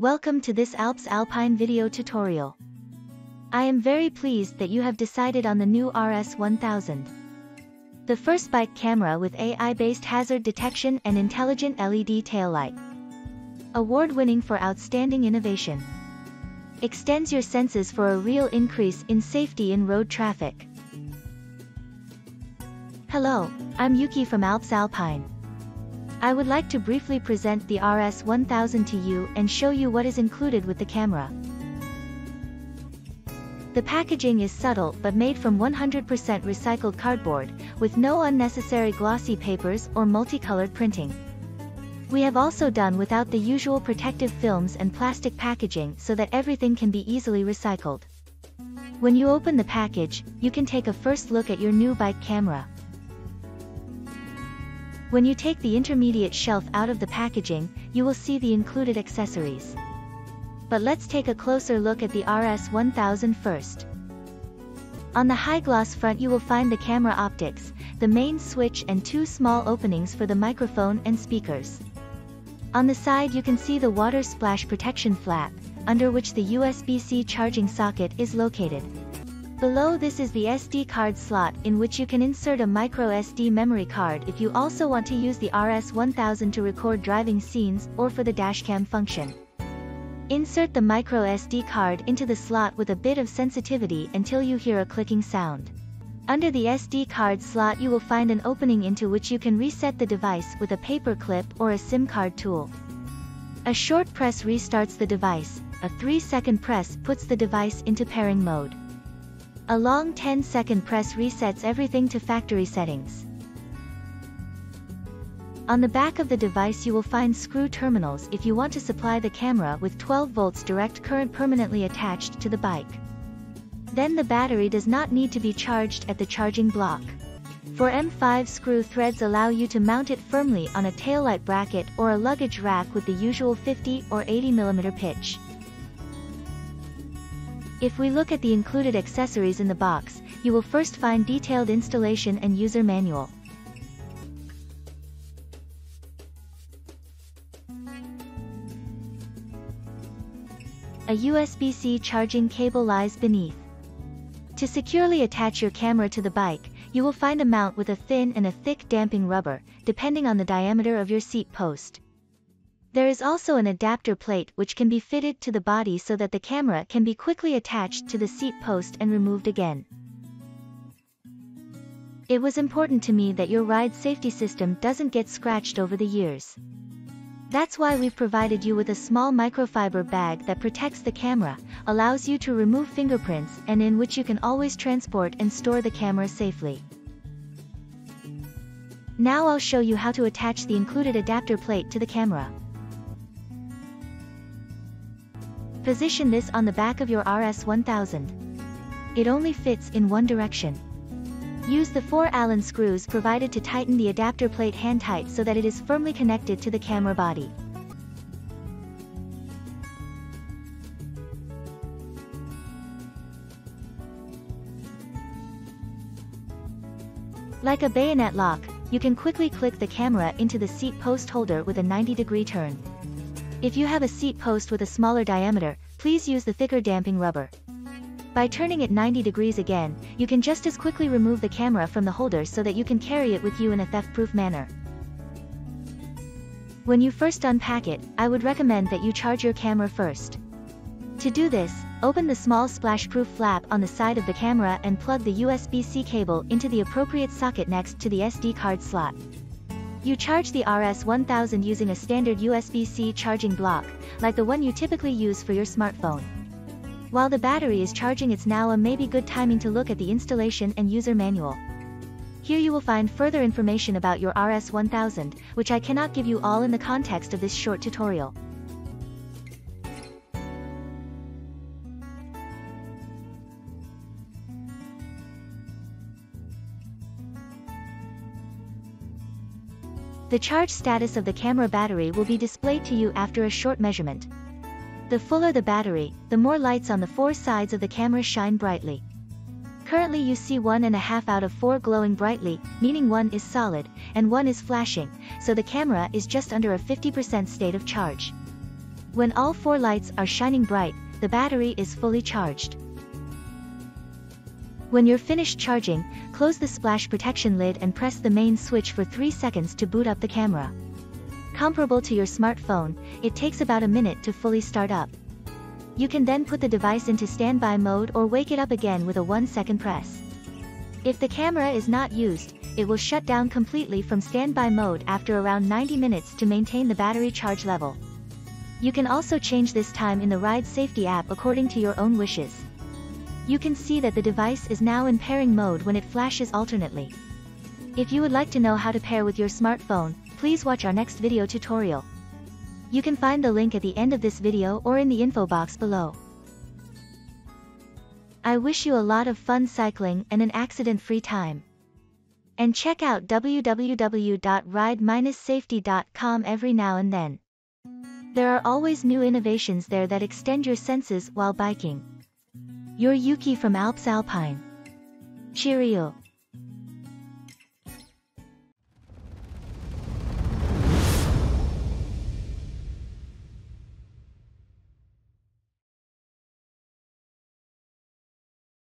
Welcome to this Alps Alpine video tutorial. I am very pleased that you have decided on the new RS1000. The first bike camera with AI-based hazard detection and intelligent LED taillight. Award-winning for outstanding innovation. Extends your senses for a real increase in safety in road traffic. Hello, I'm Yuki from Alps Alpine. I would like to briefly present the RS1000 to you and show you what is included with the camera. The packaging is subtle but made from 100% recycled cardboard, with no unnecessary glossy papers or multicolored printing. We have also done without the usual protective films and plastic packaging so that everything can be easily recycled. When you open the package, you can take a first look at your new bike camera. When you take the intermediate shelf out of the packaging, you will see the included accessories. But let's take a closer look at the RS1000 first. On the high gloss front you will find the camera optics, the main switch and two small openings for the microphone and speakers. On the side you can see the water splash protection flap, under which the USB-C charging socket is located. Below this is the SD card slot in which you can insert a micro SD memory card if you also want to use the RS1000 to record driving scenes or for the dashcam function. Insert the micro SD card into the slot with a bit of sensitivity until you hear a clicking sound. Under the SD card slot you will find an opening into which you can reset the device with a paper clip or a SIM card tool. A short press restarts the device, a 3 second press puts the device into pairing mode. A long 10 second press resets everything to factory settings. On the back of the device you will find screw terminals if you want to supply the camera with 12 volts direct current permanently attached to the bike. Then the battery does not need to be charged at the charging block. Four M5 screw threads allow you to mount it firmly on a taillight bracket or a luggage rack with the usual 50 or 80 mm pitch. If we look at the included accessories in the box, you will first find detailed installation and user manual. A USB-C charging cable lies beneath. To securely attach your camera to the bike, you will find a mount with a thin and a thick damping rubber, depending on the diameter of your seat post. There is also an adapter plate which can be fitted to the body so that the camera can be quickly attached to the seat post and removed again. It was important to me that your ride safety system doesn't get scratched over the years. That's why we've provided you with a small microfiber bag that protects the camera, allows you to remove fingerprints and in which you can always transport and store the camera safely. Now I'll show you how to attach the included adapter plate to the camera. Position this on the back of your RS1000. It only fits in one direction. Use the four Allen screws provided to tighten the adapter plate hand tight so that it is firmly connected to the camera body. Like a bayonet lock, you can quickly click the camera into the seat post holder with a 90 degree turn. If you have a seat post with a smaller diameter, please use the thicker damping rubber. By turning it 90 degrees again, you can just as quickly remove the camera from the holder so that you can carry it with you in a theft-proof manner. When you first unpack it, I would recommend that you charge your camera first. To do this, open the small splash-proof flap on the side of the camera and plug the USB-C cable into the appropriate socket next to the SD card slot. You charge the RS1000 using a standard USB-C charging block, like the one you typically use for your smartphone. While the battery is charging it's now a maybe good timing to look at the installation and user manual. Here you will find further information about your RS1000, which I cannot give you all in the context of this short tutorial. The charge status of the camera battery will be displayed to you after a short measurement. The fuller the battery, the more lights on the four sides of the camera shine brightly. Currently you see one and a half out of four glowing brightly, meaning one is solid, and one is flashing, so the camera is just under a 50% state of charge. When all four lights are shining bright, the battery is fully charged. When you're finished charging, close the splash protection lid and press the main switch for 3 seconds to boot up the camera. Comparable to your smartphone, it takes about a minute to fully start up. You can then put the device into standby mode or wake it up again with a 1 second press. If the camera is not used, it will shut down completely from standby mode after around 90 minutes to maintain the battery charge level. You can also change this time in the Ride Safety app according to your own wishes. You can see that the device is now in pairing mode when it flashes alternately. If you would like to know how to pair with your smartphone, please watch our next video tutorial. You can find the link at the end of this video or in the info box below. I wish you a lot of fun cycling and an accident-free time. And check out www.ride-safety.com every now and then. There are always new innovations there that extend your senses while biking. Your Yuki from Alps Alpine. Cheerio.